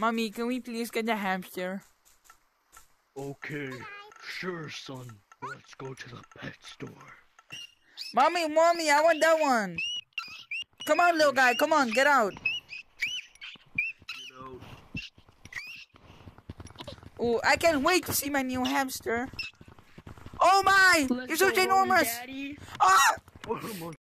Mommy, can we please get a hamster? Okay, sure, son. Let's go to the pet store. Mommy, mommy, I want that one. Come on, little guy. Come on, get out. Oh, I can't wait to see my new hamster. Oh my! let's You're so ginormous! Ah! Oh,